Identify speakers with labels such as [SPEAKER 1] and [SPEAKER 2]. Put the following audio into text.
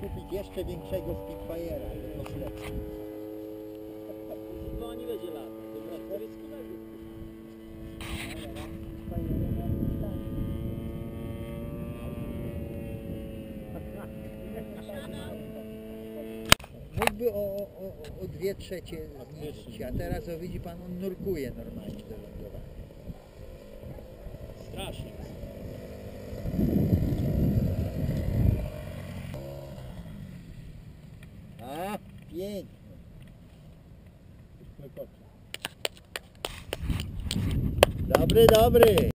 [SPEAKER 1] kupić jeszcze większego Spitfire'a.
[SPEAKER 2] To nie będzie lata. Dobra, tureckiego.
[SPEAKER 1] Mógłby o, o, o, dwie trzecie zniżyć, a teraz o, widzi pan, on nurkuje normalnie do. A, pięknie. Dobry, dobry.